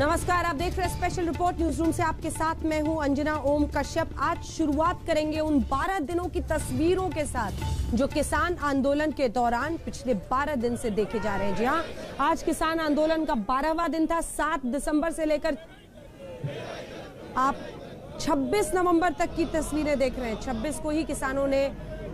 नमस्कार, आप देख रहे हैं स्पेशल रिपोर्ट न्यूज़ रूम से आपके साथ मैं हूँ अंजना ओम कश्यप आज शुरुआत करेंगे उन 12 दिनों की तस्वीरों के साथ, जो किसान आंदोलन के दौरान पिछले 12 दिन से देखे जा रहे हैं। जी हाँ आज किसान आंदोलन का 12वां दिन था 7 दिसंबर से लेकर आप 26 नवंबर तक की तस्वीरें देख रहे हैं। 26 को ही किसानों ने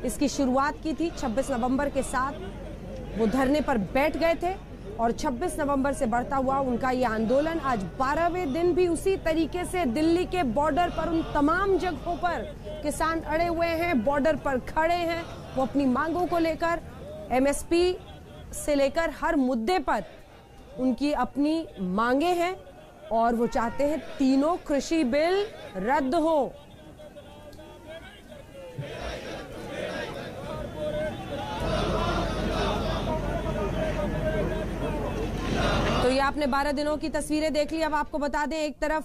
इसकी शुरुआत की थी। 26 नवंबर के साथ वो धरने पर बैठ गए थे। और 26 नवंबर से बढ़ता हुआ उनका ये आंदोलन आज 12वें दिन भी उसी तरीके से दिल्ली के बॉर्डर पर उन तमाम जगहों पर किसान अड़े हुए हैं, बॉर्डर पर खड़े हैं। वो अपनी मांगों को लेकर, एमएसपी से लेकर हर मुद्दे पर उनकी अपनी मांगे हैं और वो चाहते हैं तीनों कृषि बिल रद्द हो। ये आपने 12 दिनों की तस्वीरें देख ली। अब आपको बता दें, एक तरफ़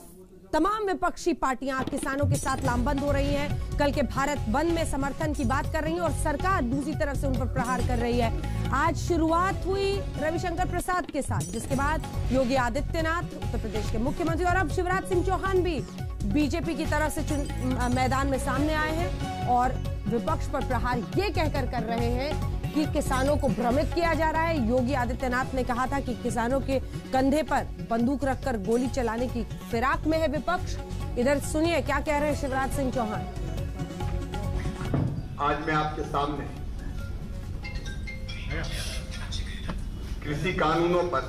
तमाम विपक्षी पार्टियाँ किसानों के साथ लामबंद हो रही हैं। कल के भारत बंद में समर्थन की बात कर रही है और सरकार दूसरी तरफ़ से उन पर प्रहार कर रही है। आज शुरुआत हुई रविशंकर प्रसाद के साथ, जिसके बाद योगी आदित्यनाथ, उत्तर प्रदेश के मुख्यमंत्री और अब शिवराज सिंह चौहान भी बीजेपी की तरफ़ से मैदान में सामने आए हैं और विपक्ष पर प्रहार ये कहकर कर रहे हैं कि किसानों को भ्रमित किया जा रहा है। योगी आदित्यनाथ ने कहा था कि किसानों के कंधे पर बंदूक रखकर गोली चलाने की फिराक में है विपक्ष। इधर सुनिए, क्या कह रहे हैं शिवराज सिंह चौहान? आज मैं आपके सामने कृषि कानूनों पर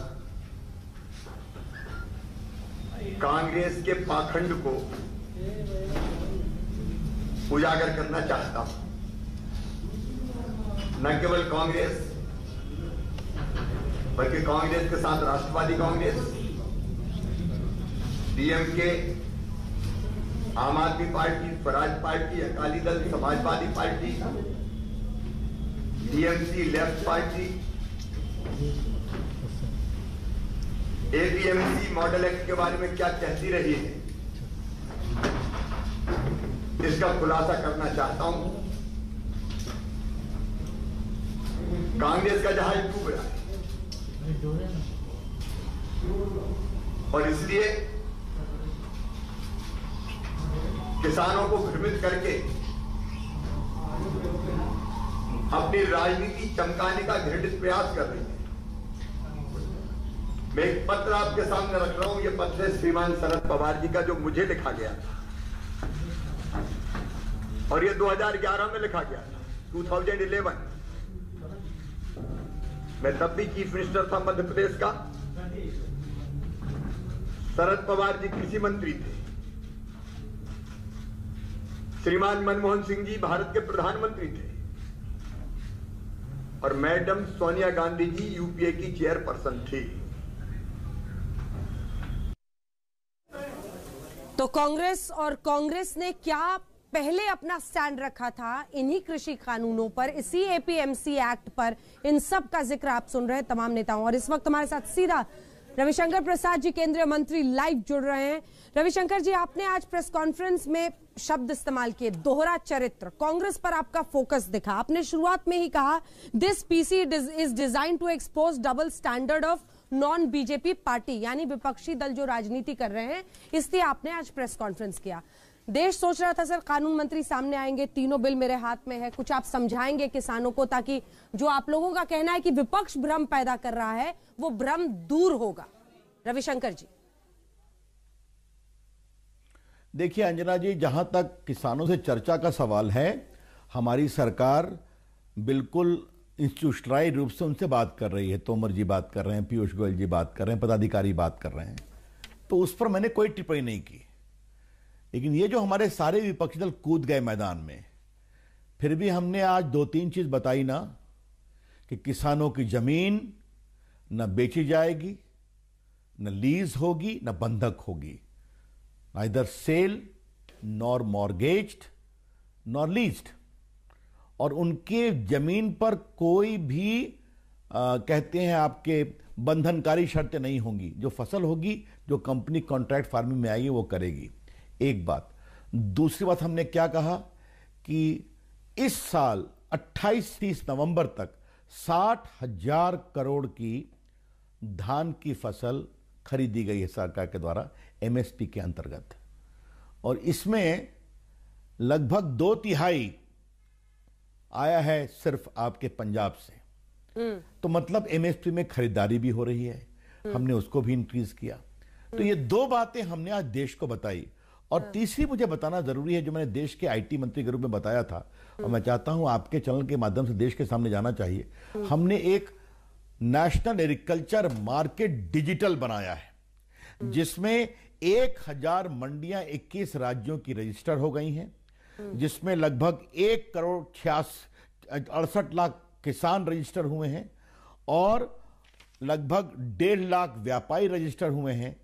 कांग्रेस के पाखंड को उजागर करना चाहता हूँ। न केवल कांग्रेस, बल्कि कांग्रेस के साथ राष्ट्रवादी कांग्रेस, डीएमके, आम आदमी party, Swaraj party, Akali Dal, Samajwadi party, DMC left party APMC model act के बारे में क्या कहती रही है? इसका खुलासा करना चाहता हूँ। कांग्रेस का जहाज़ डूब रहा है और इसलिए किसानों को भ्रमित करके अपनी राजनीति चमकाने का घृणित प्रयास कर रही है। मैं एक पत्र आपके सामने रख रहा हूँ। यह पत्र है श्रीमान शरद पवार जी का, जो मुझे लिखा गया और यह 2011 में लिखा गया 2011 मैं तब भी चीफ मिनिस्टर था मध्य प्रदेश का। शरद पवार जी कृषि मंत्री थे। श्रीमान मनमोहन सिंह जी भारत के प्रधानमंत्री थे। और मैडम सोनिया गांधी जी यूपीए की चेयरपर्सन थी। तो कांग्रेस और कांग्रेस ने क्या पहले अपना स्टैंड रखा था इन्हीं कृषि कानूनों पर, इसी एपीएमसी एक्ट पर। इन सब का ज़िक्र आप सुन रहे हैं तमाम नेताओं, और इस वक्त हमारे साथ सीधा रविशंकर प्रसाद जी, केंद्रीय मंत्री लाइव जुड़ रहे हैं। रविशंकर जी, आपने आज प्रेस कॉन्फ्रेंस में शब्द इस्तेमाल किए, दोहरा चरित्र। कांग्रेस पर आपका फोकस दिखा। आपने शुरुआत में ही कहा this PC is design to expose double standard of non BJP party यानी विपक्षी दल जो राजनीति कर रहे हैं, इसलिए आपने आज प्रेस कॉन्फ्रेंस किया। देश सोच रहा था, सर, कानून मंत्री सामने आएँगे, तीनों बिल मेरे हाथ में है, कुछ आप समझाएँगे किसानों को ताकि जो आप लोगों का कहना है कि विपक्ष भ्रम पैदा कर रहा है, वो भ्रम दूर होगा। रविशंकर जी। देखिए, अंजना जी, जहाँ तक किसानों से चर्चा का सवाल है, हमारी सरकार बिल्कुल इंस्टीट्यूशनलाइज रूप से उनसे बात कर रही है। तोमर जी बात कर रहे हैं, पीयूष गोयल जी बात कर रहे हैं, पदाधिकारी बात कर रहे हैं। तो उस पर मैंने कोई टिप्पणी नहीं की। लेकिन ये जो हमारे सारे विपक्षी दल कूद गए मैदान में फिर भी हमने आज दो तीन चीज़ बताई ना कि किसानों की ज़मीन न बेची जाएगी न लीज होगी न बंधक होगी। ना इधर sale nor mortgaged nor leased और उनके ज़मीन पर कोई भी आ, कहते हैं आपके बंधनकारी शर्तें नहीं होंगी। जो फ़सल होगी जो कंपनी कॉन्ट्रैक्ट फ़ार्मिंग में आएगी वो करेगी। एक बात। दूसरी बात हमने क्या कहा कि इस साल 28-30 नवंबर तक साठ हज़ार करोड़ की धान की फ़सल खरीदी गई है सरकार के द्वारा एमएसपी के अंतर्गत। और इसमें लगभग दो तिहाई आया है सिर्फ़ आपके पंजाब से। तो मतलब एमएसपी में खरीदारी भी हो रही है। हमने उसको भी इंक्रीज किया। तो ये दो बातें हमने आज देश को बताई। और तीसरी मुझे बताना ज़रूरी है, जो मैंने देश के आईटी मंत्री के रूप में बताया था, और मैं चाहता हूँ आपके चैनल के माध्यम से देश के सामने जाना चाहिए। हमने एक नेशनल एग्रीकल्चर मार्केट डिजिटल बनाया है, जिसमें एक हज़ार मंडियाँ 21 राज्यों की रजिस्टर हो गई हैं, जिसमें लगभग एक करोड़ छियास, अड़सठ लाख किसान रजिस्टर हुए हैं, और लगभग डेढ़ लाख व्यापारी रजिस्टर हुए हैं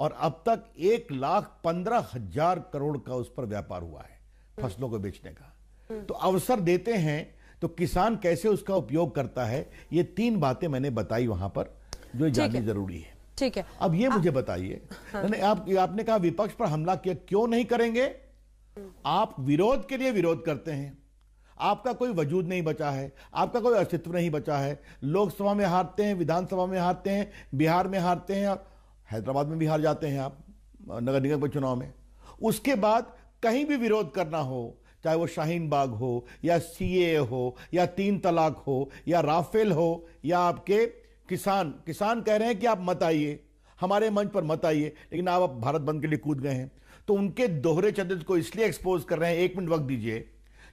और अब तक एक लाख पंद्रह हज़ार करोड़ का उस पर व्यापार हुआ है फ़सलों को बेचने का। तो अवसर देते हैं तो किसान कैसे उसका उपयोग करता है ये तीन बातें मैंने बताई वहाँ पर जो जाननी ज़रूरी है। ठीक है। अब ये मुझे बताइए हाँ। आप आपने कहा विपक्ष पर हमला किया क्यों नहीं करेंगे? आप विरोध के लिए विरोध करते हैं। आपका कोई वजूद नहीं बचा है आपका कोई अस्तित्व नहीं बचा है। लोकसभा में हारते हैं विधानसभा में हारते हैं बिहार में हारते हैं और हैदराबाद में भी हार जाते हैं आप, नगर निगम के चुनाव में। उसके बाद कहीं भी विरोध करना हो, चाहे वो शाहीन बाग हो, या सीए हो, या तीन तलाक हो, या राफेल हो, या आपके किसान किसान कह रहे हैं कि आप मत आइए, हमारे मंच पर मत आइए, लेकिन आप अब भारत बंद के लिए कूद गए हैं। तो उनके दोहरे चरित्र को इसलिए एक्सपोज कर रहे हैं, एक मिनट वक्त दीजिए।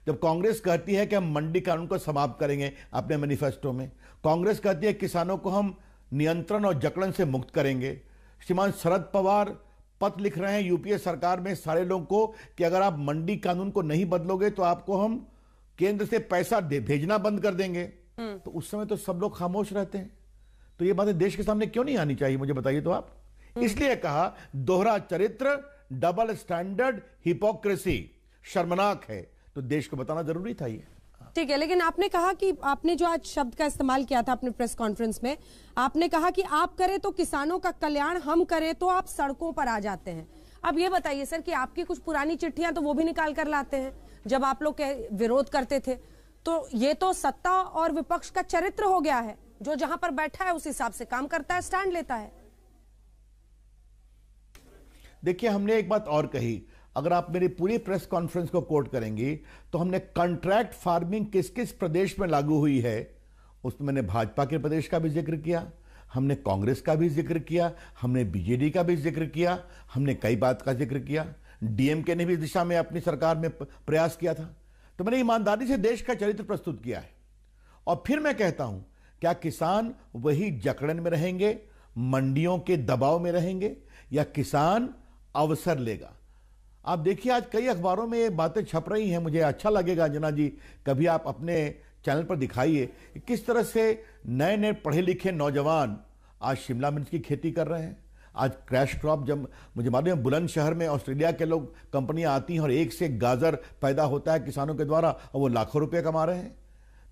जब कांग्रेस कहती है कि हम मंडी कानून को समाप्त करेंगे अपने मैनिफेस्टो में, कांग्रेस कहती है किसानों को हम नियंत्रण और जकड़न से मुक्त करेंगे। श्रीमान शरद पवार पत्र लिख रहे हैं यूपीए सरकार में सारे लोगों को कि अगर आप मंडी कानून को नहीं बदलोगे तो आपको हम केंद्र से पैसा भेजना बंद कर देंगे। तो उस समय तो सब लोग खामोश रहते हैं। तो ये बातें देश के सामने क्यों नहीं आनी चाहिए मुझे बताइए तो आप। इसलिए कहा दोहरा चरित्र डबल स्टैंडर्ड हिपोक्रेसी शर्मनाक है। तो देश को बताना ज़रूरी था ये। ठीक है, लेकिन आपने कहा कि आपने जो आज शब्द का इस्तेमाल किया था अपने प्रेस कॉन्फ्रेंस में, आपने कहा कि आप करें तो किसानों का कल्याण, हम करें तो आप सड़कों पर आ जाते हैं। अब ये बताइए सर कि आपकी कुछ पुरानी चिट्ठियाँ तो वो भी निकाल कर लाते हैं, जब आप लोग विरोध करते थे। तो ये तो सत्ता और विपक्ष का चरित्र हो गया है, जो जहाँ पर बैठा है उस हिसाब से काम करता है, स्टैंड लेता है। देखिए, हमने एक बात और कही अगर आप मेरी पूरी प्रेस कॉन्फ्रेंस को कोट करेंगे तो हमने कॉन्ट्रैक्ट फ़ार्मिंग किस किस प्रदेश में लागू हुई है? उसमें मैंने भाजपा के प्रदेश का भी ज़िक्र किया, हमने कांग्रेस का भी ज़िक्र किया, हमने बीजेडी का भी ज़िक्र किया, हमने कई बात का ज़िक्र किया। डीएमके ने भी इस दिशा में अपनी सरकार में प्रयास किया था। तो मैंने ईमानदारी से देश का चरित्र प्रस्तुत किया है। और फिर मैं कहता हूँ, क्या किसान वही जकड़न में रहेंगे, मंडियों के दबाव में रहेंगे, या किसान अवसर लेगा? आप देखिए, आज कई अखबारों में ये बातें छप रही हैं। मुझे अच्छा लगेगा, अंजना जी, कभी आप अपने चैनल पर दिखाइए किस तरह से नए नए पढ़े लिखे नौजवान आज शिमला मिर्च की खेती कर रहे हैं। आज क्रैश क्रॉप जब मुझे मालूम है, बुलंदशहर में ऑस्ट्रेलिया के लोग, कंपनियाँ आती हैं और एक से एक गाजर पैदा होता है किसानों के द्वारा और वो लाखों रुपये कमा रहे हैं।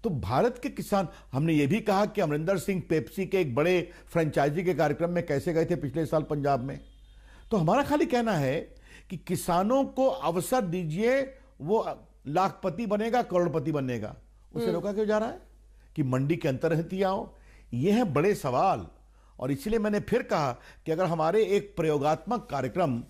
तो भारत के किसान, हमने ये भी कहा कि अमरिंदर सिंह पेप्सी के एक बड़े फ्रेंचाइजी के कार्यक्रम में कैसे गए थे पिछले साल पंजाब में? तो हमारा खाली कहना है कि किसानों को अवसर दीजिए वो लाखपति बनेगा करोड़पति बनेगा। उसे हम्म। रोका क्यों जा रहा है? कि मंडी के अंतर आओ। ये है बड़े सवाल। और इसलिए मैंने फिर कहा कि अगर हमारे एक प्रयोगात्मक कार्यक्रम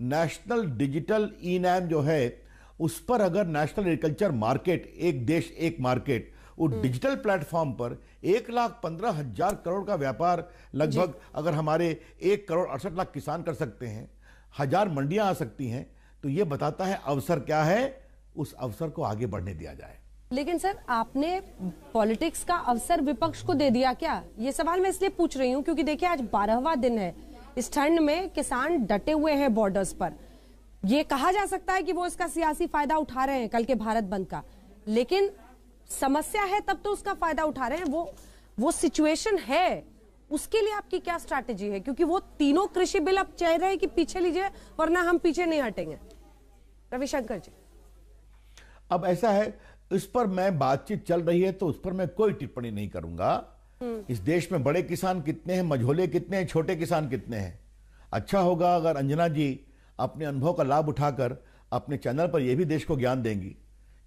नेशनल डिजिटल ई नैम जो है उस पर अगर नेशनल एग्रीकल्चर मार्केट एक देश एक मार्केट वो डिजिटल हम्म। प्लेटफॉर्म पर एक लाख पंद्रह हज़ार करोड़ का व्यापार लगभग अगर हमारे एक करोड़ अड़सठ लाख किसान कर सकते हैं हज़ार मंडियाँ आ सकती हैं तो यह बताता है अवसर क्या है, उस अवसर को आगे बढ़ने दिया जाए। लेकिन सर, आपने पॉलिटिक्स का अवसर विपक्ष को दे दिया क्या? ये सवाल मैं इसलिए पूछ रही हूँ क्योंकि देखिए, आज बारहवा दिन है। इस ठंड में किसान डटे हुए हैं बॉर्डर्स पर। ये कहा जा सकता है कि वो इसका सियासी फ़ायदा उठा रहे हैं कल के भारत बंद का। लेकिन समस्या है तब तो उसका फ़ायदा उठा रहे हैं। वो वो सिचुएशन है। उसके लिए आपकी क्या स्ट्रैटेजी है? क्योंकि वो तीनों कृषि बिल आप चाह रहे हैं कि पीछे लीजिए वरना हम पीछे नहीं हटेंगे। रविशंकर जी। अब ऐसा है इस पर मैं बातचीत चल रही है तो उस पर मैं कोई टिप्पणी नहीं करूँगा। हम्म। इस देश में बड़े किसान कितने हैं मझोले कितने हैं छोटे किसान कितने हैं? अच्छा होगा अगर अंजना जी अपने अनुभव का लाभ उठाकर अपने चैनल पर यह भी देश को ज्ञान देंगी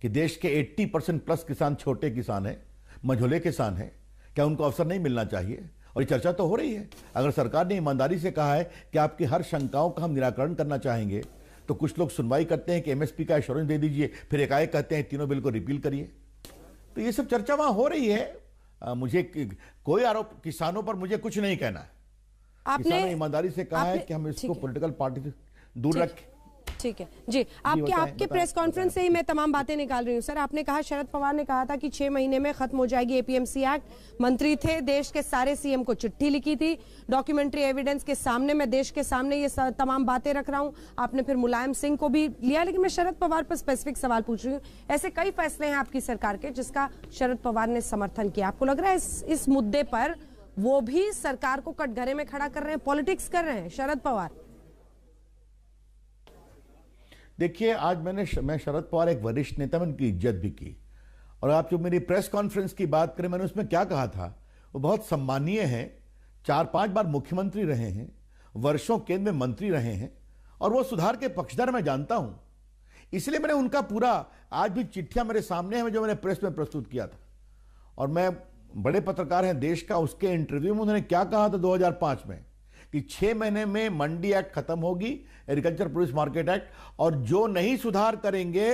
कि देश के 80 परसेंट प्लस किसान छोटे किसान हैं मझोले किसान हैं। क्या उनको अवसर नहीं मिलना चाहिए? और ये चर्चा तो हो रही है। अगर सरकार ने ईमानदारी से कहा है कि आपकी हर शंकाओं का हम निराकरण करना चाहेंगे तो कुछ लोग सुनवाई करते हैं कि एमएसपी का एश्योरेंस दे दीजिए फिर एकाएक कहते हैं तीनों बिल को रिपील करिए। तो ये सब चर्चा वहाँ हो रही है। आ, मुझे कोई आरोप किसानों पर मुझे कुछ नहीं कहना है। किसानों ईमानदारी से कहा है कि हम इसको पॉलिटिकल पार्टी से दूर रखें। ठीक है। जी आपके आपके प्रेस कॉन्फ्रेंस से ही मैं तमाम बातें निकाल रही हूँ। सर आपने कहा शरद पवार ने कहा था कि छह महीने में खत्म हो जाएगी एपीएमसी एक्ट मंत्री थे देश के सारे सीएम को चिट्ठी लिखी थी। डॉक्यूमेंट्री एविडेंस के सामने मैं देश के सामने ये तमाम बातें रख रहा हूँ। आपने फिर मुलायम सिंह को भी लिया लेकिन मैं शरद पवार पर स्पेसिफिक सवाल पूछ रही हूँ। ऐसे कई फैसले हैं आपकी सरकार के जिसका शरद पवार ने समर्थन किया। आपको लग रहा है इस, इस मुद्दे पर वो भी सरकार को कटघरे में खड़ा कर रहे हैं पॉलिटिक्स कर रहे हैं शरद पवार? देखिए, आज मैंने मैं शरद पवार एक वरिष्ठ नेता में उनकी इज़्ज़त भी की। और आप जो मेरी प्रेस कॉन्फ्रेंस की बात करें, मैंने उसमें क्या कहा था? वो बहुत सम्मानीय है, चार पाँच बार मुख्यमंत्री रहे हैं, वर्षों केंद्र में मंत्री रहे हैं, और वो सुधार के पक्षधर मैं जानता हूँ। इसलिए मैंने उनका पूरा, आज भी चिट्ठियाँ मेरे सामने हैं, जो मैंने प्रेस में प्रस्तुत किया था। और मैं, बड़े पत्रकार हैं देश का, उसके इंटरव्यू में उन्होंने क्या कहा था 2005 में? कि छह महीने में मंडी एक्ट खत्म होगी एग्रीकल्चर प्रोड्यूस मार्केट एक्ट और जो नहीं सुधार करेंगे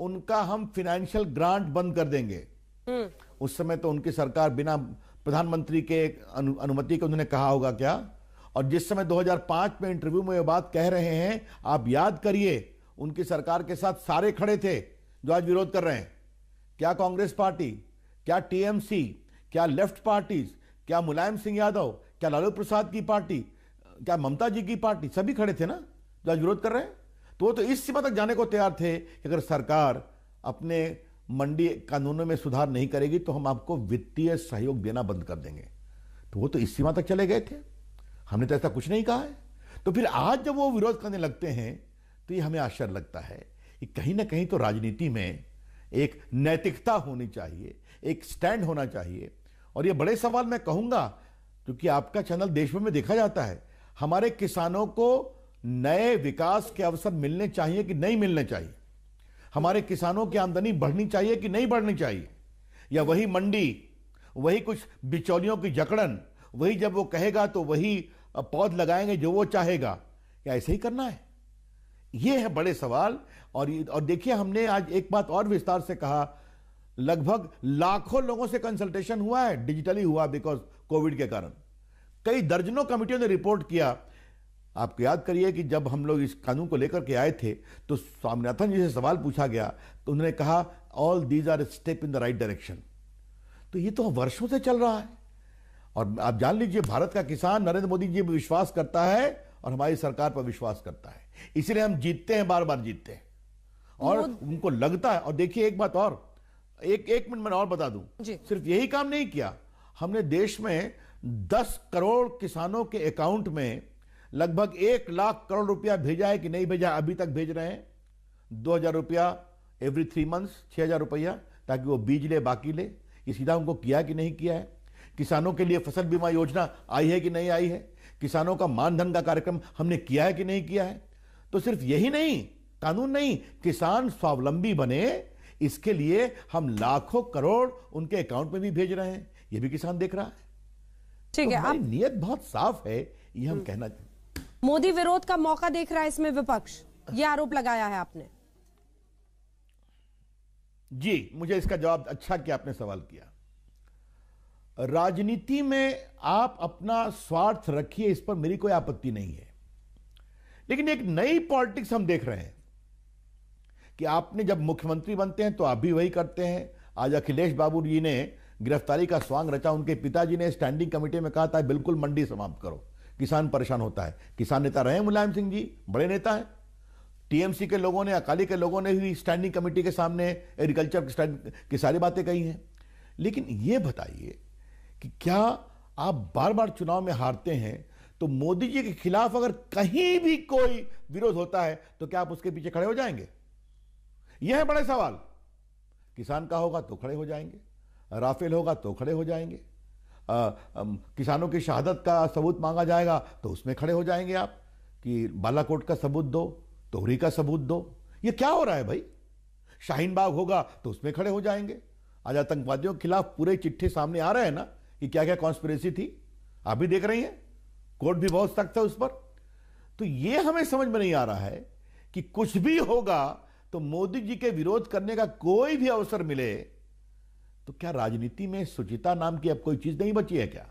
उनका हम फाइनेंशियल ग्रांट बंद कर देंगे। हम्म। उस समय तो उनकी सरकार बिना प्रधानमंत्री के अनु, अनुमति के उन्होंने कहा होगा क्या? और जिस समय 2005 में इंटरव्यू में ये बात कह रहे हैं आप याद करिए उनकी सरकार के साथ सारे खड़े थे जो आज विरोध कर रहे हैं। क्या कांग्रेस पार्टी क्या टीएमसी क्या लेफ़्ट पार्टीज़ क्या मुलायम सिंह यादव क्या लालू प्रसाद की पार्टी, क्या ममता जी की पार्टी, सभी खड़े थे ना, जो आज विरोध कर रहे हैं? तो वो तो इस सीमा तक जाने को तैयार थे कि अगर सरकार अपने मंडी कानूनों में सुधार नहीं करेगी तो हम आपको वित्तीय सहयोग देना बंद कर देंगे। तो वो तो इस सीमा तक चले गए थे। हमने तो ऐसा कुछ नहीं कहा है। तो फिर आज जब वो विरोध करने लगते हैं तो ये हमें आश्चर्य लगता है कि कहीं ना कहीं तो राजनीति में एक नैतिकता होनी चाहिए, एक स्टैंड होना चाहिए। और ये बड़े सवाल मैं कहूँगा क्योंकि आपका चैनल देश में देखा जाता है। हमारे किसानों को नए विकास के अवसर मिलने चाहिए कि नहीं मिलने चाहिए? हमारे किसानों की आमदनी बढ़नी चाहिए कि नहीं बढ़नी चाहिए? या वही मंडी, वही कुछ बिचौलियों की जकड़न, वही जब वो कहेगा तो वही पौध लगाएँगे जो वो चाहेगा? या ऐसे ही करना है? ये है बड़े सवाल। और और देखिए, हमने आज एक बात और विस्तार से कहा। लगभग लाखों लोगों से कंसल्टेशन हुआ है डिजिटली हुआ बिकॉज़ कोविड के कारण। कई दर्जनों कमिटियों ने रिपोर्ट किया। आपको याद करिए कि जब हम लोग इस कानून को लेकर के आए थे तो स्वामीनाथन जी से सवाल पूछा गया तो उन्होंने कहा all these are step in the right direction तो ये तो वर्षों से चल रहा है। और आप जान लीजिए भारत का किसान नरेंद्र मोदी जी पर विश्वास करता है और हमारी सरकार पर विश्वास करता है। इसलिए हम जीतते हैं बार बार जीतते हैं। और उनको लगता है और देखिए एक बात और एक एक मिनट मैंने और बता दूँ। सिर्फ़ यही काम नहीं किया हमने देश में 10 करोड़ किसानों के अकाउंट में लगभग एक लाख करोड़ रुपया भेजा है कि नहीं भेजा अभी तक भेज रहे हैं। दो हज़ार रुपया एवरी थ्री मंथ्स छह हज़ार रुपया, ताकि वो बीज ले, बाकी ले। ये सीधा उनको किया कि नहीं किया है? किसानों के लिए फ़सल बीमा योजना आई है कि नहीं आई है? किसानों का मानधन का कार्यक्रम हमने किया है कि नहीं किया है? तो सिर्फ़ यही नहीं, कानून नहीं, किसान स्वावलंबी बने। इसके लिए हम लाखों करोड़ उनके अकाउंट में भी भेज रहे हैं। ये भी किसान देख रहा है। ठीक तो है अब नियत बहुत साफ़ है ये हम हम्म। कहना मोदी विरोध का मौका देख रहा है इसमें विपक्ष। ये आरोप लगाया है आपने। जी मुझे इसका जवाब अच्छा किया आपने सवाल किया। राजनीति में आप अपना स्वार्थ रखिए इस पर मेरी कोई आपत्ति नहीं है। लेकिन एक नई पॉलिटिक्स हम देख रहे हैं कि आपने जब मुख्यमंत्री बनते हैं तो आप भी वही करते हैं। आज अखिलेश बाबू जी ने गिरफ्तारी का स्वांग रचा, उनके पिताजी ने स्टैंडिंग कमेटी में कहा था, बिल्कुल मंडी समाप्त करो। किसान परेशान होता है। किसान नेता रहे मुलायम सिंह जी, बड़े नेता हैं। टीएमसी के लोगों ने, अकाली के लोगों ने भी स्टैंडिंग कमेटी के सामने एग्रीकल्चर की सारी बातें कही हैं। लेकिन ये बताइए कि क्या आप बार बार चुनाव में हारते हैं? तो मोदी जी के खिलाफ अगर कहीं भी कोई विरोध होता है तो क्या आप उसके पीछे खड़े हो जाएँगे? यह है बड़े सवाल। किसान का होगा तो खड़े हो जाएँगे। राफेल होगा तो खड़े हो जाएँगे। आ, आ, किसानों की शहादत का सबूत मांगा जाएगा तो उसमें खड़े हो जाएँगे आप कि बालाकोट का सबूत दो तोहरी का सबूत दो। ये क्या हो रहा है भाई? शाहीन बाग होगा तो उसमें खड़े हो जाएँगे। आज आतंकवादियों के खिलाफ पूरे चिट्ठे सामने आ रहे हैं ना कि क्या क्या कॉन्स्पिरेसी थी? आप भी देख रही हैं? कोर्ट भी बहुत सख्त है उस पर। तो ये हमें समझ में नहीं आ रहा है कि कुछ भी होगा तो मोदी जी के विरोध करने का कोई भी अवसर मिले तो क्या राजनीति में सुचिता नाम की अब कोई चीज़ नहीं बची है क्या?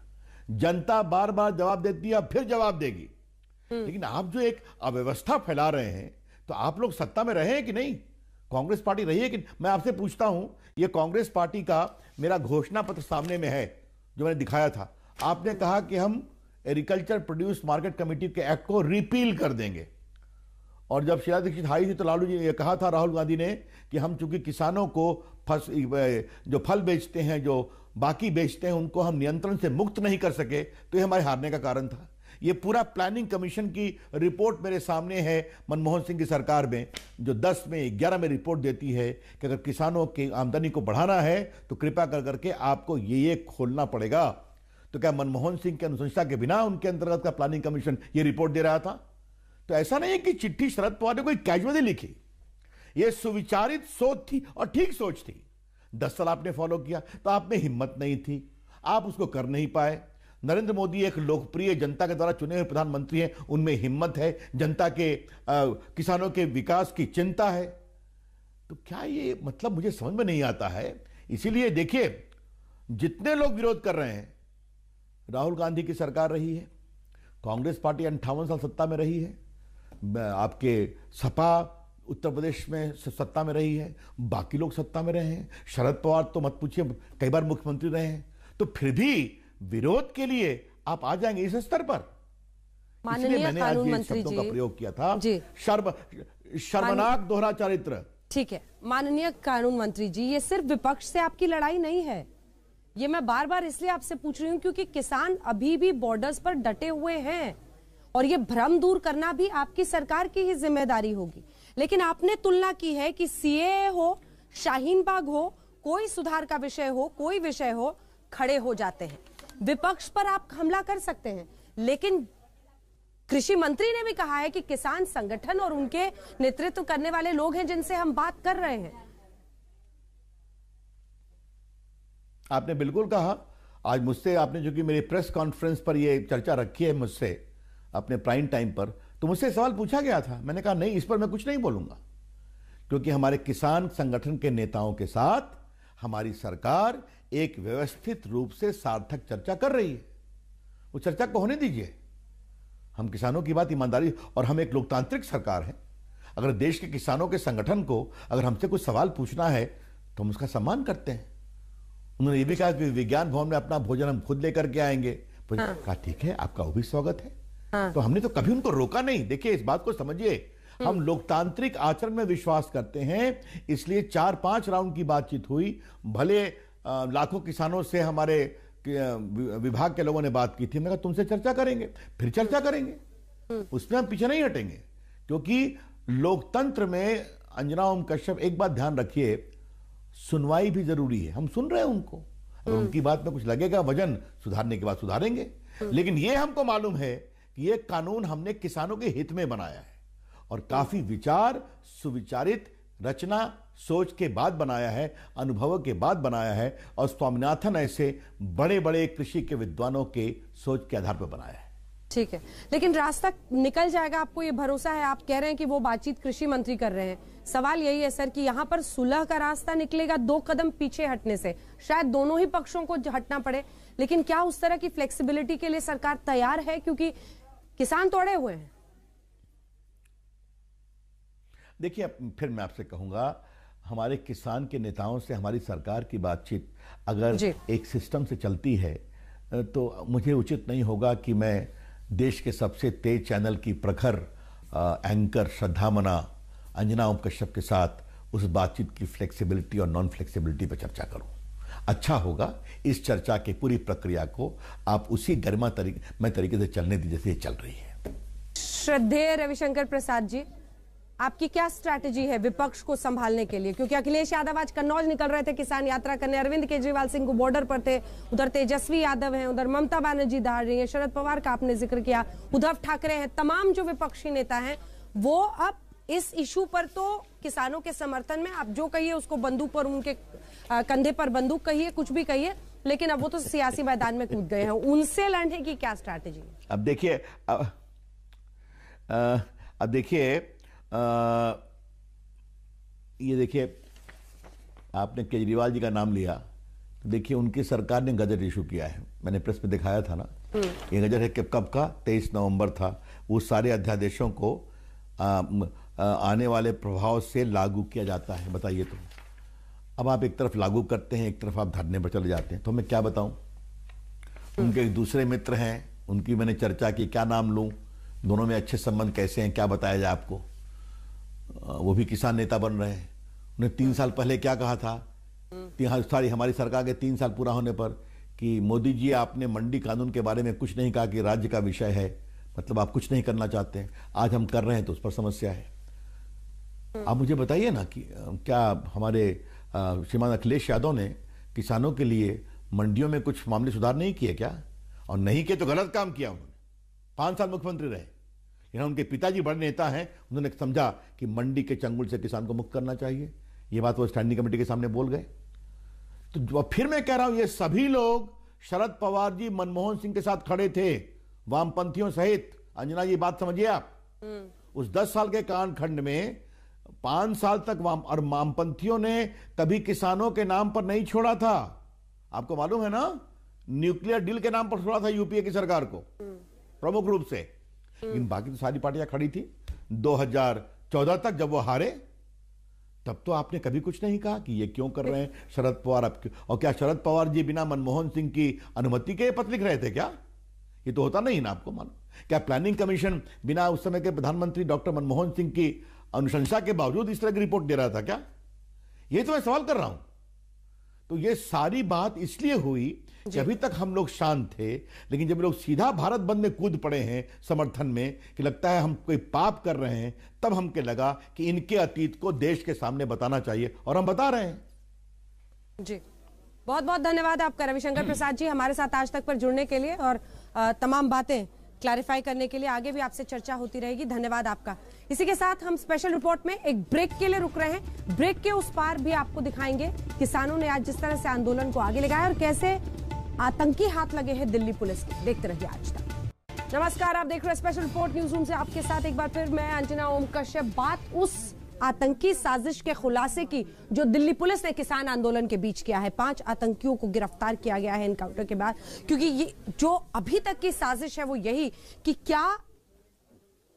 जनता बार बार जवाब देती है अब फिर जवाब देगी। लेकिन आप जो एक अव्यवस्था फैला रहे हैं तो आप लोग सत्ता में रहे हैं कि नहीं? कांग्रेस पार्टी रही है कि मैं आपसे पूछता हूँ ये कांग्रेस पार्टी का मेरा घोषणा पत्र सामने में है जो मैंने दिखाया था। आपने कहा कि हम एग्रीकल्चर प्रोड्यूस मार्केट कमेटी के एक्ट को रिपील कर देंगे। और जब शीला दीक्षित आई थी तो लालू जी ने यह कहा था राहुल गांधी ने कि हम चूँकि किसानों को फस जो फल बेचते हैं, जो बाकी बेचते हैं, उनको हम नियंत्रण से मुक्त नहीं कर सके तो ये हमारे हारने का कारण था। ये पूरा प्लानिंग कमीशन की रिपोर्ट मेरे सामने है, मनमोहन सिंह की सरकार में, जो 10 में 11 में रिपोर्ट देती है कि अगर किसानों की आमदनी को बढ़ाना है तो कृपया कर करके आपको ये ये खोलना पड़ेगा। तो क्या मनमोहन सिंह की अनुशंसा के बिना उनके अंतर्गत का प्लानिंग कमीशन ये रिपोर्ट दे रहा था? तो ऐसा नहीं है कि चिट्ठी शरद पवार ने कोई कैजुअली लिखी। ये सुविचारित सोच थी और ठीक सोच थी। दस साल आपने फॉलो किया तो आप में हिम्मत नहीं थी। आप उसको कर नहीं पाए। नरेंद्र मोदी एक लोकप्रिय जनता के द्वारा चुने हुए प्रधानमंत्री हैं। उनमें हिम्मत है। जनता के आ, किसानों के विकास की चिंता है। तो क्या ये मतलब मुझे समझ में नहीं आता है? इसीलिए देखिए जितने लोग विरोध कर रहे हैं राहुल गांधी की सरकार रही है। कांग्रेस पार्टी अंठावन साल सत्ता में रही है। आपके सपा उत्तर प्रदेश में सत्ता में रही है बाकी लोग सत्ता में रहे हैं। शरद पवार तो मत पूछिए कई बार मुख्यमंत्री रहे हैं। तो फिर भी विरोध के लिए आप आ जाएँगे इस स्तर पर। माननीय मैंने आज ये शब्दों का प्रयोग किया था। शर्म शर्मनाक दोहरा चरित्र। ठीक है। माननीय कानून मंत्री जी ये सिर्फ़ विपक्ष से आपकी लड़ाई नहीं है। ये मैं बार बार इसलिए आपसे पूछ रही हूँ क्योंकि किसान अभी भी बॉर्डर्स पर डटे हुए हैं। और ये भ्रम दूर करना भी आपकी सरकार की ही ज़िम्मेदारी होगी। लेकिन आपने तुलना की है कि सीए हो, शाहीन बाग हो, कोई सुधार का विषय हो, कोई विषय हो, खड़े हो जाते हैं। विपक्ष पर आप हमला कर सकते हैं, लेकिन कृषि मंत्री ने भी कहा है कि किसान संगठन और उनके नेतृत्व करने वाले लोग हैं जिनसे हम बात कर रहे हैं। आपने बिल्कुल कहा। आज मुझसे, आपने जो कि मेरी प्रेस कॉन्फ्रेंस पर ये चर्चा रखी है मुझसे अपने प्राइम टाइम पर तो मुझसे सवाल पूछा गया था। मैंने कहा नहीं इस पर मैं कुछ नहीं बोलूँगा। क्योंकि हमारे किसान संगठन के नेताओं के साथ हमारी सरकार एक व्यवस्थित रूप से सार्थक चर्चा कर रही है। वो चर्चा को होने दीजिए। हम किसानों की बात ईमानदारी और हम एक लोकतांत्रिक सरकार है। अगर देश के किसानों के संगठन को अगर हमसे कुछ सवाल पूछना है तो हम उसका सम्मान करते हैं। उन्होंने ये भी कहा कि विज्ञान भवन में अपना भोजन हम खुद लेकर के आएँगे। तो कहा ठीक है आपका वो भी स्वागत है। हाँ। तो हमने तो कभी उनको रोका नहीं। देखिए इस बात को समझिए। हम लोकतांत्रिक आचरण में विश्वास करते हैं इसलिए चार पाँच राउंड की बातचीत हुई। भले लाखों किसानों से हमारे विभाग के लोगों ने बात की थी। मैं कहा तुमसे चर्चा करेंगे फिर चर्चा करेंगे। उसमें हम पीछे नहीं हटेंगे क्योंकि लोकतंत्र में अंजना ओम कश्यप एक बात ध्यान रखिए सुनवाई भी ज़रूरी है। हम सुन रहे हैं उनको। अगर उनकी बात में कुछ लगेगा वज़न सुधारने के बाद सुधारेंगे। लेकिन ये हमको मालूम है ये कानून हमने किसानों के हित में बनाया है और काफ़ी विचार, सुविचारित रचना, सोच के बाद बनाया है, अनुभव के बाद बनाया है और स्वामीनाथन ऐसे बड़े बड़े कृषि के विद्वानों के सोच के आधार पर बनाया है। ठीक है। लेकिन रास्ता निकल जाएगा, आपको ये भरोसा है, आप कह रहे हैं कि वो बातचीत कृषि मंत्री कर रहे हैं। सवाल यही है, सर, कि यहाँ पर सुलह का रास्ता निकलेगा दो कदम पीछे हटने से। शायद दोनों ही पक्षों को हटना पड़े, लेकिन क्या उस तरह की फ्लेक्सिबिलिटी के लिए सरकार तैयार है? क्योंकि किसान तोड़े हुए हैं। देखिए फिर मैं आपसे कहूँगा हमारे किसान के नेताओं से हमारी सरकार की बातचीत अगर एक सिस्टम से चलती है तो मुझे उचित नहीं होगा कि मैं देश के सबसे तेज चैनल की प्रखर अ, एंकर श्रद्धामना अंजना ओम कश्यप के साथ उस बातचीत की फ्लेक्सिबिलिटी और नॉन फ्लेक्सिबिलिटी पर चर्चा करूँ। अच्छा होगा, इस चर्चा की पूरी प्रक्रिया को आप उसी गरिमा तरीके में तरीके से चलने दी जैसे चल रही है। श्रद्धेय रविशंकर प्रसाद जी, आपकी क्या स्ट्रैटेजी है विपक्ष को संभालने के लिए? क्योंकि अखिलेश यादव आज कन्नौज निकल रहे थे, किसान यात्रा करने। अरविंद केजरीवाल सिंह को बॉर्डर पर थे, उधर तेजस्वी यादव हैं, उधर ममता बनर्जी दहाड़ रही हैं, शरद पवार का आपने ज़िक्र किया, उद्धव ठाकरे हैं, तमाम जो विपक्षी नेता हैं, वो अब इस इशू पर तो किसानों के समर्थन में आप जो कहिए उसको बंदूक पर उनके कंधे पर बंदूक कहिए कुछ भी कहिए लेकिन अब वो तो सियासी मैदान में कूद गए हैं। उनसे लड़ने की क्या स्ट्रैटेजी है अब देखिए अब अब देखिए ये देखिए आपने केजरीवाल जी का नाम लिया तो देखिए उनकी सरकार ने गजट इशू किया है। मैंने प्रेस में दिखाया था ना। ये गजट है कि कब का? तेईस नवंबर था। वो सारे अध्यादेशों को आ, आने वाले प्रभाव से लागू किया जाता है। बताइए तो। अब आप एक तरफ़ लागू करते हैं, एक तरफ़ आप धरने पर चले जाते हैं। तो मैं क्या बताऊँ? उनके एक दूसरे मित्र हैं, उनकी मैंने चर्चा की, क्या नाम लूँ? दोनों में अच्छे संबंध कैसे हैं? क्या बताया जाए आपको? वो भी किसान नेता बन रहे हैं। उन्हें तीन साल पहले क्या कहा था? तीन सॉरी हमारी सरकार के तीन साल पूरा होने पर कि मोदी जी, आपने मंडी कानून के बारे में कुछ नहीं कहा कि राज्य का विषय है। मतलब आप कुछ नहीं करना चाहते हैं। आज हम कर रहे हैं तो उस पर समस्या है। आप मुझे बताइए ना कि क्या हमारे श्रीमान अखिलेश यादव ने किसानों के लिए मंडियों में कुछ मामले सुधार नहीं किए क्या? और नहीं किए तो गलत काम किया उन्होंने। पाँच साल मुख्यमंत्री रहे। लेकिन उनके पिताजी बड़े नेता हैं। उन्होंने समझा कि मंडी के चंगुल से किसान को मुक्त करना चाहिए। ये बात वो स्टैंडिंग कमेटी के सामने बोल गए। तो फिर मैं कह रहा हूँ ये सभी लोग शरद पवार जी मनमोहन सिंह के साथ खड़े थे। वामपंथियों सहित। अंजना जी बात समझिए आप। उस दस साल के कालखंड में पाँच साल तक और वामपंथियों ने कभी किसानों के नाम पर नहीं छोड़ा था। आपको मालूम है ना? न्यूक्लियर डील के नाम पर छोड़ा था यूपीए की सरकार को। प्रमुख रूप से। लेकिन बाकी तो सारी पार्टियाँ खड़ी थी। 2014 तक जब वो हारे, तब तो आपने कभी कुछ नहीं कहा कि ये क्यों कर रहे हैं? शरद पवार अब और क्या शरद पवार जी बिना मनमोहन सिंह की अनुमति के पत्र लिख रहे थे क्या? ये तो होता नहीं ना आपको मालूम। क्या प्लानिंग कमीशन बिना उस समय के प्रधानमंत्री डॉक्टर मनमोहन सिंह की अनुशंसा के बावजूद इस तरह की रिपोर्ट दे रहा था क्या? ये तो मैं सवाल कर रहा हूँ। तो ये सारी बात इसलिए हुई कि अभी तक हम लोग शांत थे लेकिन जब लोग सीधा भारत बंद में कूद पड़े हैं समर्थन में कि लगता है हम कोई पाप कर रहे हैं तब हमके लगा कि इनके अतीत को देश के सामने बताना चाहिए और हम बता रहे हैं। जी। बहुत बहुत धन्यवाद आपका रविशंकर प्रसाद जी हमारे साथ आज तक पर जुड़ने के लिए और तमाम बातें क्लैरिफाई करने के लिए आगे भी आपसे चर्चा होती रहेगी। धन्यवाद आपका। इसी के साथ हम स्पेशल रिपोर्ट में एक ब्रेक के लिए रुक रहे हैं। ब्रेक के उस पार भी आपको दिखाएँगे किसानों ने आज जिस तरह से आंदोलन को आगे लगाया और कैसे आतंकी हाथ लगे हैं दिल्ली पुलिस के। देखते रहिए आज तक। नमस्कार, आप देख रहे हैं स्पेशल रिपोर्ट न्यूज़ रूम से। आपके साथ एक बार फिर मैं अंजना ओम कश्यप बात उस आतंकी साजिश के खुलासे की, जो दिल्ली पुलिस ने किसान आंदोलन के बीच किया है। पाँच आतंकियों को गिरफ़्तार किया गया है इनकाउंटर के बाद। क्योंकि ये, जो अभी तक की साजिश है, वो यही कि क्या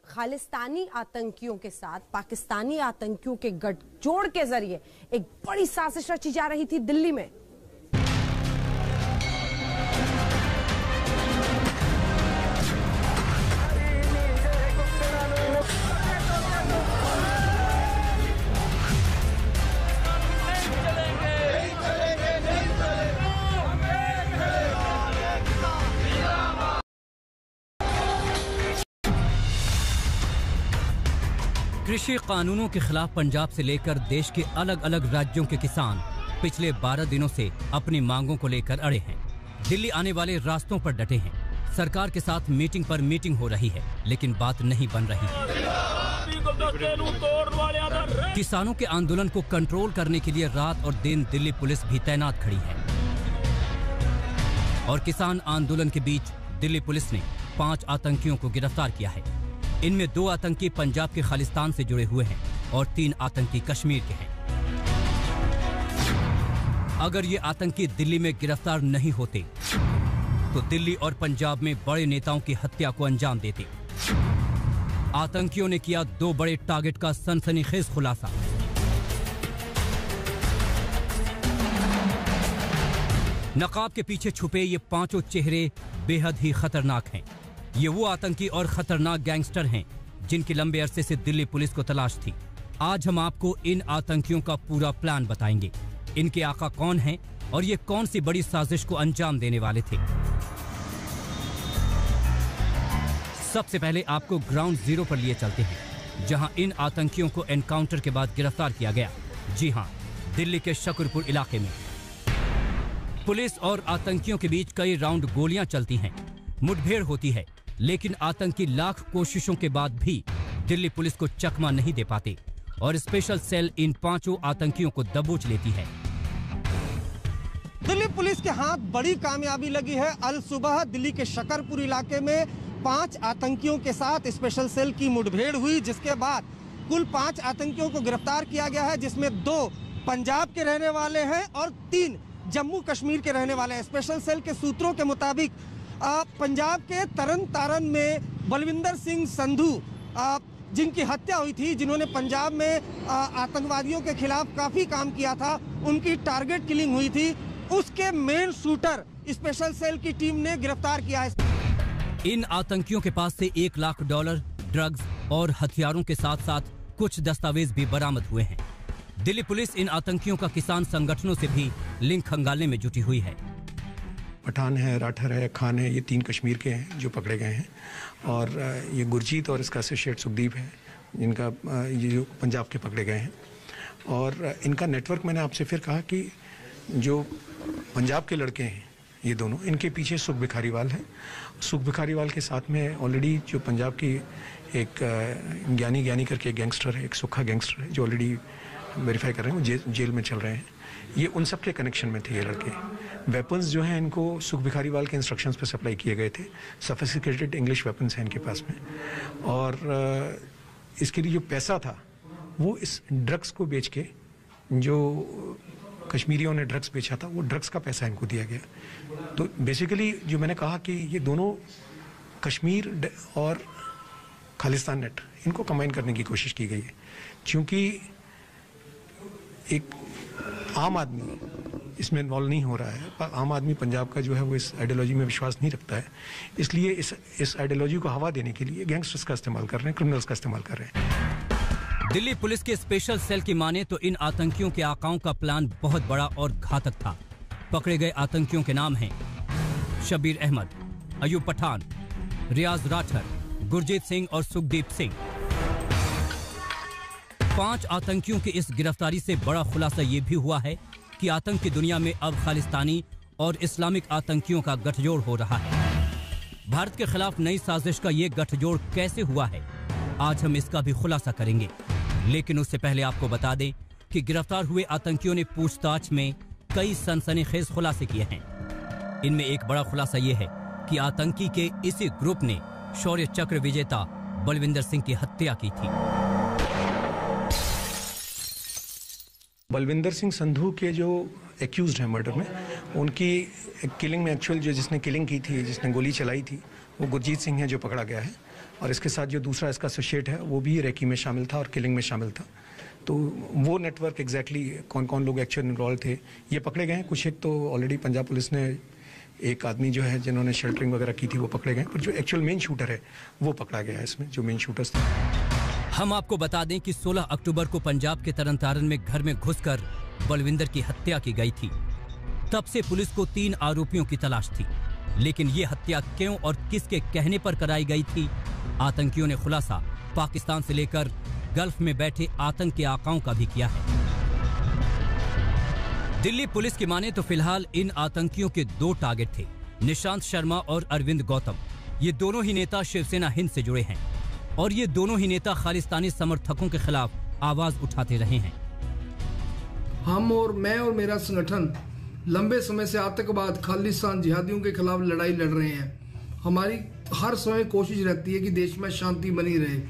खालिस्तानी आतंकियों के साथ, पाकिस्तानी आतंकियों के गठजोड़ के ज़रिए एक बड़ी साजिश रची जा रही थी दिल्ली में। कृषि कानूनों के खिलाफ पंजाब से लेकर देश के अलग अलग राज्यों के किसान पिछले 12 दिनों से अपनी मांगों को लेकर अड़े हैं। दिल्ली आने वाले रास्तों पर डटे हैं। सरकार के साथ मीटिंग पर मीटिंग हो रही है, लेकिन बात नहीं बन रही। है किसानों के आंदोलन को कंट्रोल करने के लिए रात और दिन दिल्ली पुलिस भी तैनात खड़ी है। और किसान आंदोलन के बीच दिल्ली पुलिस ने पाँच आतंकियों को गिरफ़्तार किया है। इनमें दो आतंकी पंजाब के खालिस्तान से जुड़े हुए हैं और तीन आतंकी कश्मीर के हैं। अगर ये आतंकी दिल्ली में गिरफ़्तार नहीं होते तो दिल्ली और पंजाब में बड़े नेताओं की हत्या को अंजाम देते। आतंकियों ने किया दो बड़े टारगेट का सनसनीखेज खुलासा। नकाब के पीछे छुपे ये पाँचों चेहरे बेहद ही खतरनाक हैं। ये वो आतंकी और खतरनाक गैंगस्टर हैं, जिनकी लंबे अरसे से दिल्ली पुलिस को तलाश थी। आज हम आपको इन आतंकियों का पूरा प्लान बताएँगे। इनके आका कौन हैं और ये कौन सी बड़ी साजिश को अंजाम देने वाले थे? सबसे पहले आपको ग्राउंड ज़ीरो पर लिए चलते हैं, जहाँ इन आतंकियों को एनकाउंटर के बाद गिरफ़्तार किया गया। जी हाँ, दिल्ली के शकुरपुर इलाके में। पुलिस और आतंकियों के बीच कई राउंड गोलियाँ चलती हैं। मुठभेड़ होती है। लेकिन आतंकी लाख कोशिशों के बाद भी दिल्ली पुलिस को चकमा नहीं दे पाते और स्पेशल सेल इन पाँचों आतंकियों को दबोच लेती है। दिल्ली पुलिस के हाथ बड़ी कामयाबी लगी है। अल सुबह दिल्ली के शकरपुर इलाके में पाँच आतंकियों के साथ स्पेशल सेल की मुठभेड़ हुई, जिसके बाद कुल पाँच आतंकियों को गिरफ़्तार किया गया है, जिसमें दो पंजाब के रहने वाले हैं और तीन जम्मू कश्मीर के रहने वाले हैं। स्पेशल सेल के सूत्रों के मुताबिक पंजाब के तरन तारन में बलविंदर सिंह संधू जिनकी हत्या हुई थी, जिन्होंने पंजाब में आतंकवादियों के खिलाफ काफ़ी काम किया था, उनकी टारगेट किलिंग हुई थी। उसके मेन शूटर, स्पेशल सेल की टीम ने गिरफ़्तार किया है। इन आतंकियों के पास से एक लाख डॉलर, ड्रग्स और हथियारों के साथ साथ कुछ दस्तावेज़ भी बरामद हुए हैं। दिल्ली पुलिस इन आतंकियों का किसान संगठनों से भी लिंक खंगालने में जुटी हुई है। पठान है राठर है खान है ये तीन कश्मीर के हैं जो पकड़े गए हैं। और ये गुरजीत और इसका एसोसिएट सुखदीप है जिनका ये जो पंजाब के पकड़े गए हैं। और इनका नेटवर्क मैंने आपसे फिर कहा कि जो पंजाब के लड़के हैं ये दोनों इनके पीछे सुख भिखारीवाल है। सुख भिखारीवाल के साथ में ऑलरेडी जो पंजाब की एक ज्ञानी ज्ञानी करके गैंगस्टर है एक सुखा गैंगस्टर है जो ऑलरेडी वेरीफाई कर रहे हैं वो जे, जेल में चल रहे हैं। ये उन सब के कनेक्शन में थे ये लड़के। वेपन्स जो हैं इनको सुख भिखारीवाल के इंस्ट्रक्शंस पे सप्लाई किए गए थे। सफिस्टिकेटेड इंग्लिश वेपन्स हैं इनके पास में। और इसके लिए जो पैसा था, वो इस ड्रग्स को बेच के, जो कश्मीरियों ने ड्रग्स बेचा था, वो ड्रग्स का पैसा इनको दिया गया। तो बेसिकली जो मैंने कहा कि ये दोनों कश्मीर और खालिस्तान नेट, इनको कंबाइन करने की कोशिश की गई है। क्योंकि एक आम आदमी इसमें इन्वॉल्व नहीं हो रहा है आम आदमी पंजाब का जो है वो इस आइडियोलॉजी में विश्वास नहीं रखता है। इसलिए इस इस आइडियोलॉजी को हवा देने के लिए गैंगस्टर्स का इस्तेमाल कर रहे हैं क्रिमिनल्स का इस्तेमाल कर रहे हैं। दिल्ली पुलिस के स्पेशल सेल की माने तो इन आतंकियों के आकाओं का प्लान बहुत बड़ा और घातक था। पकड़े गए आतंकियों के नाम हैं शबीर अहमद, अयूब पठान, रियाज राठर, गुरजीत सिंह और सुखदीप सिंह। पाँच आतंकियों की इस गिरफ्तारी से बड़ा खुलासा ये भी हुआ है कि आतंक की दुनिया में अब खालिस्तानी और इस्लामिक आतंकियों का गठजोड़ हो रहा है। भारत के खिलाफ नई साजिश का ये गठजोड़ कैसे हुआ है, आज हम इसका भी खुलासा करेंगे। लेकिन उससे पहले आपको बता दें कि गिरफ़्तार हुए आतंकियों ने पूछताछ में कई सनसनीखेज खुलासे किए हैं। इनमें एक बड़ा खुलासा यह है कि आतंकी के इसी ग्रुप ने शौर्य चक्र विजेता बलविंदर सिंह की हत्या की थी। बलविंदर सिंह संधू के जो एक्यूज हैं मर्डर में, उनकी किलिंग में एक्चुअल जो जिसने किलिंग की थी, जिसने गोली चलाई थी, वो गुरजीत सिंह है जो पकड़ा गया है। और इसके साथ जो दूसरा इसका एसोसिएट है, वो भी रेकी में शामिल था और किलिंग में शामिल था। तो वो नेटवर्क एग्जैक्टली exactly कौन कौन लोग एक्चुअल इन्वॉल्व थे, ये पकड़े गए हैं। कुछ एक तो ऑलरेडी पंजाब पुलिस ने एक आदमी जो है, जिन्होंने शेल्टरिंग वगैरह की थी, वो पकड़े गए पर जो एक्चुअल मेन शूटर है, वो पकड़ा गया है इसमें, जो मेन शूटर्स थे। हम आपको बता दें कि 16 अक्टूबर को पंजाब के तरन तारन में घर में घुसकर बलविंदर की हत्या की गई थी। तब से पुलिस को तीन आरोपियों की तलाश थी। लेकिन ये हत्या क्यों और किसके कहने पर कराई गई थी, आतंकियों ने खुलासा पाकिस्तान से लेकर गल्फ में बैठे आतंक के आकाओं का भी किया है। दिल्ली पुलिस की माने तो फ़िलहाल इन आतंकियों के दो टारगेट थे, निशांत शर्मा और अरविंद गौतम। ये दोनों ही नेता शिवसेना हिंद से जुड़े हैं। और ये दोनों ही नेता खालिस्तानी समर्थकों के खिलाफ आवाज़ उठाते रहे हैं। हम और मैं और मेरा संगठन लंबे समय से आतंकवाद खालिस्तान जिहादियों के खिलाफ लड़ाई लड़ रहे हैं। हमारी हर समय कोशिश रहती है कि देश में शांति बनी रहे।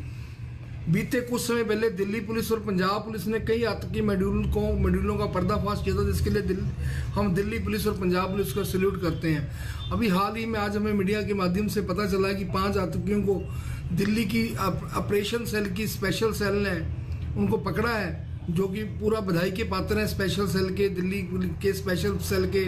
बीते कुछ समय पहले दिल्ली पुलिस और पंजाब पुलिस ने कई आतंकी मॉड्यूल को मॉड्यूलों का पर्दाफाश किया था जिसके लिए दिल, हम दिल्ली पुलिस और पंजाब पुलिस को सल्यूट करते हैं। अभी हाल ही में आज हमें मीडिया के माध्यम से पता चला कि पाँच आतंकियों को दिल्ली की ऑपरेशन सेल की स्पेशल सेल ने उनको पकड़ा है, जो कि पूरा बधाई के पात्र हैं स्पेशल सेल के, दिल्ली के स्पेशल सेल के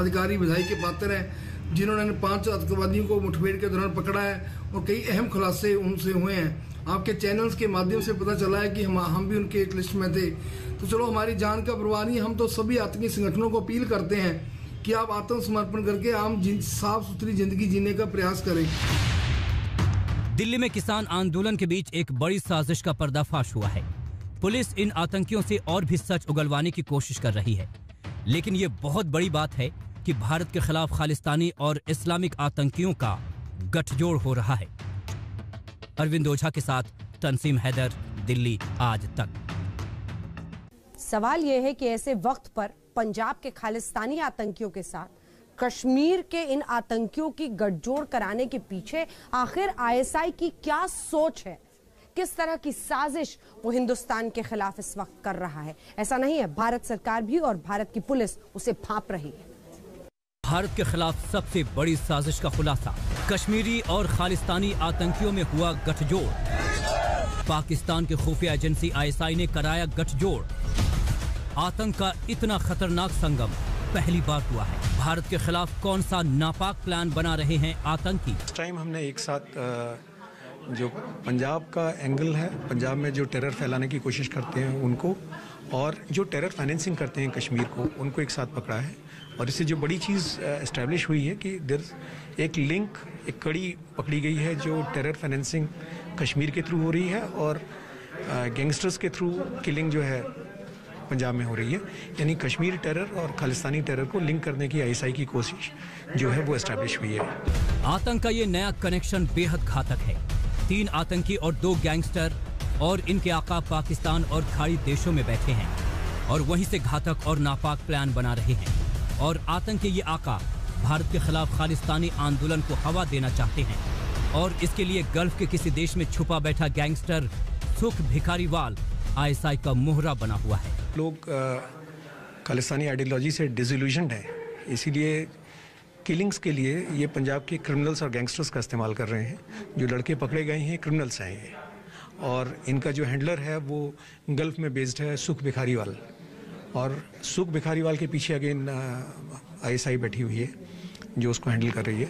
अधिकारी बधाई के पात्र हैं, जिन्होंने पाँच आतंकवादियों को मुठभेड़ के दौरान पकड़ा है और कई अहम खुलासे उनसे हुए हैं। आपके चैनल्स के माध्यम से पता चला है कि हम हम भी उनके एक लिस्ट में थे। तो चलो, हमारी जान का परवाह नहीं, हम तो सभी आतंकी संगठनों को अपील करते हैं कि आप आत्मसमर्पण करके आम साफ़ सुथरी ज़िंदगी जीने का प्रयास करें? दिल्ली में किसान आंदोलन के बीच एक बड़ी साजिश का पर्दाफाश हुआ है। पुलिस इन आतंकियों से और भी सच उगलवाने की कोशिश कर रही है। लेकिन ये बहुत बड़ी बात है कि भारत के खिलाफ खालिस्तानी और इस्लामिक आतंकियों का गठजोड़ हो रहा है। अरविंद ओझा के साथ तनसीम हैदर दिल्ली आज तक। सवाल यह है कि ऐसे वक्त पर पंजाब के खालिस्तानी आतंकियों के साथ, कश्मीर के इन आतंकियों की गठजोड़ कराने के पीछे आखिर आईएसआई की क्या सोच है? किस तरह की साजिश वो हिंदुस्तान के खिलाफ इस वक्त कर रहा है? ऐसा नहीं है, भारत सरकार भी और भारत की पुलिस उसे भाप रही है। भारत के खिलाफ सबसे बड़ी साजिश का खुलासा कश्मीरी और खालिस्तानी आतंकियों में हुआ गठजोड़। पाकिस्तान के खुफिया एजेंसी आईएसआई ने कराया गठजोड़। आतंक का इतना खतरनाक संगम पहली बार हुआ है। भारत के खिलाफ कौन सा नापाक प्लान बना रहे हैं आतंकी? इस टाइम हमने एक साथ जो पंजाब का एंगल है, पंजाब में जो टेरर फैलाने की कोशिश करते हैं उनको, और जो टेरर फाइनेंसिंग करते हैं कश्मीर को, उनको एक साथ पकड़ा है। और इससे जो बड़ी चीज़ इस्टेब्लिश हुई है कि देर एक लिंक एक कड़ी पकड़ी गई है जो टेरर फाइनेंसिंग कश्मीर के थ्रू हो रही है, और गैंगस्टर्स के थ्रू किलिंग जो है पंजाब में हो रही है। यानी कश्मीर टेरर और खालिस्तानी टेरर को लिंक करने की आईएसआई की कोशिश जो है वो एस्टेब्लिश हुई है। आतंक का ये नया कनेक्शन बेहद घातक है। तीन आतंकी और दो गैंगस्टर और इनके आका पाकिस्तान और खाड़ी देशों में बैठे हैं और वहीं से घातक और नापाक प्लान बना रहे हैं और आतंक के ये आका भारत के खिलाफ खालिस्तानी आंदोलन को हवा देना चाहते हैं और इसके लिए गल्फ के किसी देश में छुपा बैठा गैंगस्टर सुख भिखारीवाल आईएसआई का मोहरा बना हुआ है। लोग खालिस्तानी आइडियोलॉजी से डिजोल्यूशन है। इसीलिए किलिंग्स के लिए ये पंजाब के क्रिमिनल्स और गैंगस्टर्स का इस्तेमाल कर रहे हैं। जो लड़के पकड़े गए हैं क्रिमिनल्स हैं ये। और इनका जो हैंडलर है, वो गल्फ में बेस्ड है, सुख भिखारीवाल। और सुख भिखारीवाल के पीछे अगेन आईएसआई बैठी हुई है, जो उसको हैंडल कर रही है।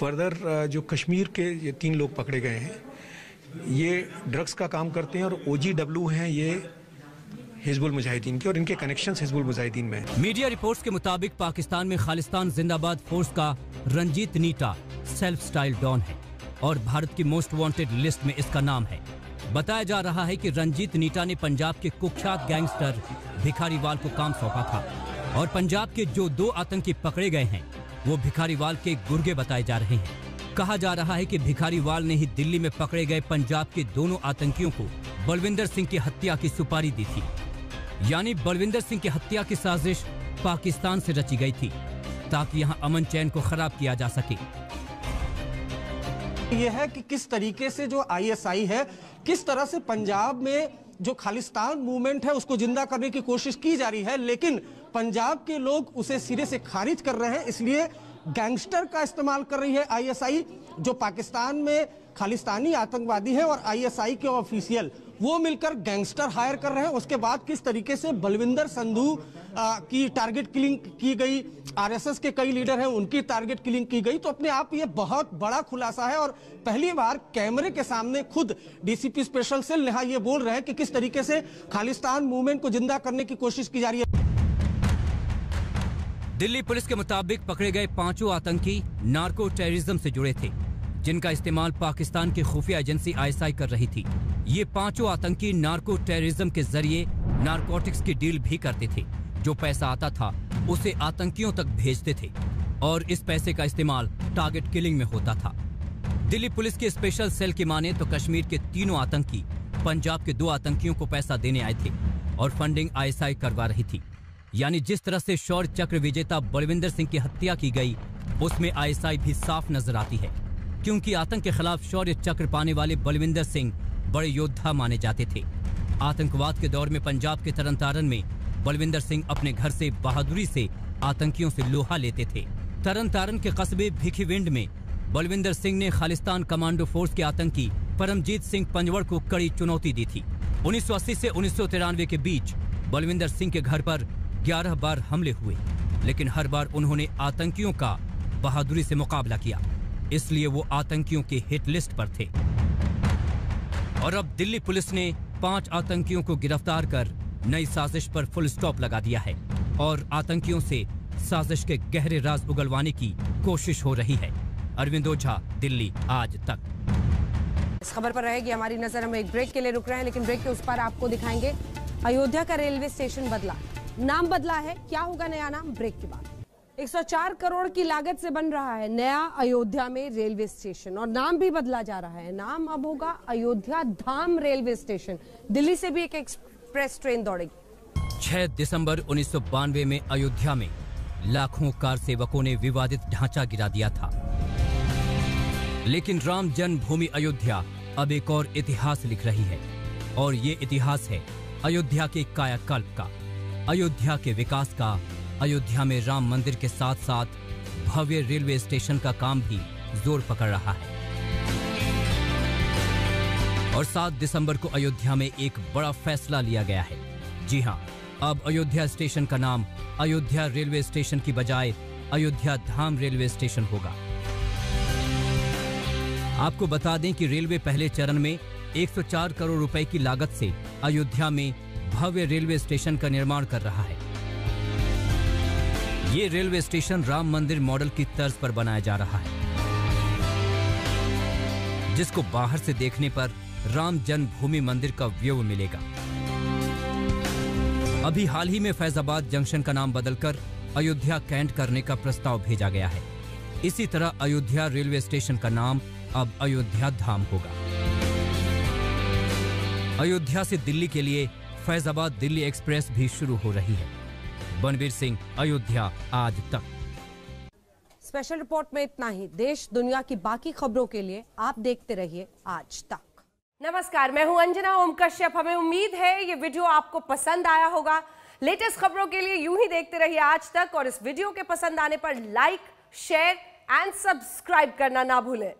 फर्दर जो कश्मीर के ये तीन लोग पकड़े गए हैं, ये ड्रग्स का काम करते हैं और ओजीडब्ल्यू हैं ये हिजबुल मुजाहिदीन के और इनके कनेक्शन हिजबुल मुजाहिदीन में मीडिया रिपोर्ट्स के मुताबिक पाकिस्तान में खालिस्तान जिंदाबाद फोर्स का Ranjeet Neeta self style don है और भारत की मोस्ट वांटेड लिस्ट में इसका नाम है। बताया जा रहा है कि रंजीत नीटा ने पंजाब के कुख्यात गैंगस्टर भिखारीवाल को काम सौंपा था और पंजाब के जो दो आतंकी पकड़े गए हैं, वो भिखारीवाल के गुर्गे बताए जा रहे हैं। कहा जा रहा है कि भिखारीवाल ने ही दिल्ली में पकड़े गए पंजाब के दोनों आतंकियों को बलविंदर सिंह की हत्या की सुपारी दी थी। यानी बलविंदर सिंह की हत्या की साजिश पाकिस्तान से रची गई थी, ताकि यहाँ अमन चैन को खराब किया जा सके। यह है कि किस तरीके से जो आईएसआई है, किस तरह से पंजाब में जो खालिस्तान मूवमेंट है, उसको ज़िंदा करने की कोशिश की जा रही है, लेकिन पंजाब के लोग उसे सिरे से खारिज कर रहे हैं, इसलिए गैंगस्टर का इस्तेमाल कर रही है आईएसआई जो पाकिस्तान में खालिस्तानी आतंकवादी है और आईएसआई के ऑफिशियल वो मिलकर गैंगस्टर हायर कर रहे हैं। उसके बाद किस तरीके से बलविंदर संधू की टारगेट किलिंग की गई? आरएसएस के कई लीडर हैं, उनकी टारगेट किलिंग की गई। तो अपने आप ये बहुत बड़ा खुलासा है और पहली बार कैमरे के सामने खुद डीसीपी स्पेशल सेल नेहा ये बोल रहे हैं कि किस तरीके से खालिस्तान मूवमेंट को ज़िंदा करने की कोशिश की जा रही है। दिल्ली पुलिस के मुताबिक पकड़े गए पाँचों आतंकी नार्को टेररिज्म से जुड़े थे, जिनका इस्तेमाल पाकिस्तान की खुफिया एजेंसी आईएसआई कर रही थी। ये पाँचों आतंकी नार्को टेररिज्म के ज़रिए नार्कोटिक्स की डील भी करते थे। जो पैसा आता था, उसे आतंकियों तक भेजते थे और इस पैसे का इस्तेमाल टारगेट किलिंग में होता था। दिल्ली पुलिस के स्पेशल सेल की माने तो कश्मीर के तीनों आतंकी पंजाब के दो आतंकियों को पैसा देने आए थे और फंडिंग आईएसआई करवा रही थी। यानी जिस तरह से शौर्य चक्र विजेता बलविंदर सिंह की हत्या की गई, उसमें आईएसआई भी साफ़ नज़र आती है। क्योंकि आतंक के खिलाफ शौर्य चक्र पाने वाले बलविंदर सिंह बड़े योद्धा माने जाते थे। आतंकवाद के दौर में पंजाब के तरन में बलविंदर सिंह अपने घर से बहादुरी से आतंकियों से लोहा लेते थे। तरन तारन के कस्बे भिखीविंड में बलविंदर सिंह ने खालिस्तान कमांडो फोर्स के आतंकी परमजीत सिंह पंजवड़ को कड़ी चुनौती दी थी। 1980 से उन्नीस सौ तिरानवे के बीच बलविंदर सिंह के घर पर 11 बार हमले हुए, लेकिन हर बार उन्होंने आतंकियों का बहादुरी से मुकाबला किया, इसलिए वो आतंकियों के हिट लिस्ट पर थे। और अब दिल्ली पुलिस ने पाँच आतंकियों को गिरफ़्तार कर नई साजिश पर फुल स्टॉप लगा दिया है और आतंकियों से साजिश के गहरे राज उगलवाने की कोशिश हो रही है। अरविंद ओझा, दिल्ली, आज तक। इस खबर पर रहेगी हमारी नज़र। हम एक ब्रेक के लिए रुक रहे हैं, लेकिन ब्रेक के उस पर आपको दिखाएँगे। अयोध्या का रेलवे स्टेशन बदला। नाम बदला है, क्या होगा नया नाम? ब्रेक के बाद। 104 करोड़ की लागत से बन रहा है नया अयोध्या में रेलवे स्टेशन। और नाम भी बदला जा रहा है। नाम अब होगा अयोध्या धाम रेलवे स्टेशन। दिल्ली से भी एक एक्सप्रेस ट्रेन दौड़ेगी। 6 दिसंबर उन्नीस में अयोध्या में लाखों कार सेवकों ने विवादित ढांचा गिरा दिया था। लेकिन राम जन्मभूमि अयोध्या अब एक और इतिहास लिख रही है। और ये इतिहास है अयोध्या के कायाकल्प का, अयोध्या के विकास का अयोध्या में राम मंदिर के साथ साथ भव्य रेलवे स्टेशन का काम भी ज़ोर पकड़ रहा है। और 7 दिसंबर को अयोध्या में एक बड़ा फैसला लिया गया है। जी हाँ अब अयोध्या स्टेशन का नाम अयोध्या रेलवे स्टेशन की बजाय अयोध्या धाम रेलवे स्टेशन होगा। आपको बता दें कि रेलवे पहले चरण में 104 करोड़ रुपए की लागत से अयोध्या में भव्य रेलवे स्टेशन का निर्माण कर रहा है। ये रेलवे स्टेशन राम मंदिर मॉडल की तर्ज पर बनाया जा रहा है, जिसको बाहर से देखने पर राम जन्मभूमि मंदिर का व्यू मिलेगा। अभी हाल ही में फैजाबाद जंक्शन का नाम बदलकर अयोध्या कैंट करने का प्रस्ताव भेजा गया है। इसी तरह अयोध्या रेलवे स्टेशन का नाम अब अयोध्या धाम होगा। अयोध्या से दिल्ली के लिए फैजाबाद दिल्ली एक्सप्रेस भी शुरू हो रही है। बनवीर सिंह अयोध्या आज तक। स्पेशल रिपोर्ट में इतना ही। देश दुनिया की बाकी खबरों के लिए आप देखते रहिए आज तक। नमस्कार मैं हूँ अंजना ओम कश्यप हमें उम्मीद है ये वीडियो आपको पसंद आया होगा। लेटेस्ट खबरों के लिए यूँ ही देखते रहिए आज तक और इस वीडियो के पसंद आने पर लाइक शेयर एंड सब्सक्राइब करना ना भूलें।